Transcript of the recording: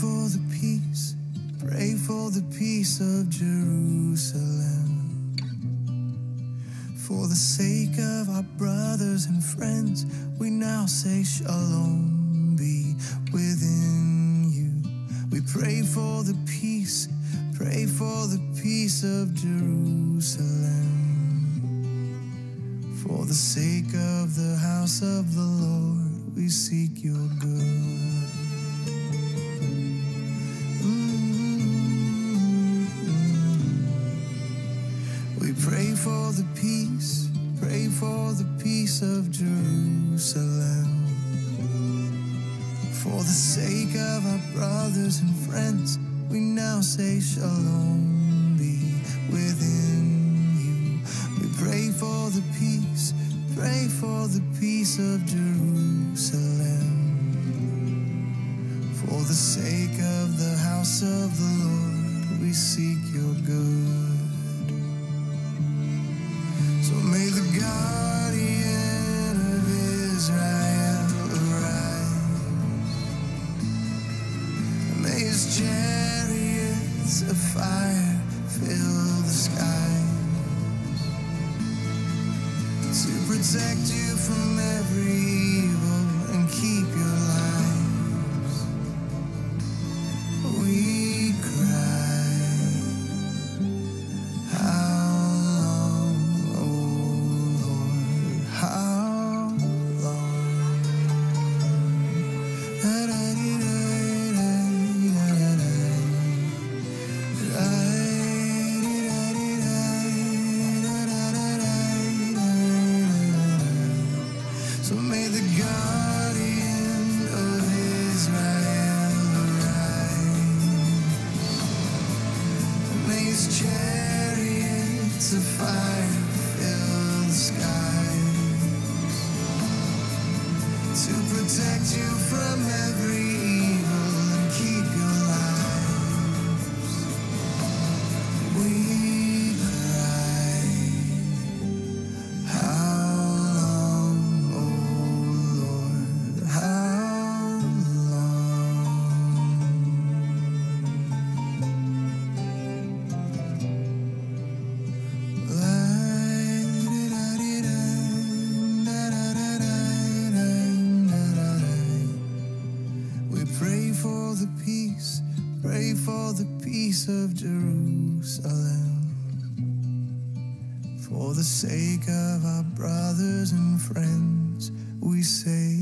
for the peace, pray for the peace of Jerusalem. For the sake of our brothers and friends, we now say shalom be within you. We pray for the peace, pray for the peace of Jerusalem. For the sake of the house of the Lord, we seek your good. Pray for the peace, pray for the peace of Jerusalem. For the sake of our brothers and friends, we now say shalom be within you. We pray for the peace, pray for the peace of Jerusalem. For the sake of the house of the Lord, we seek your good. Chariots of fire fill the skies to protect you from Of fire the skies to protect you from every for the peace, pray for the peace of Jerusalem. For the sake of our brothers and friends, we say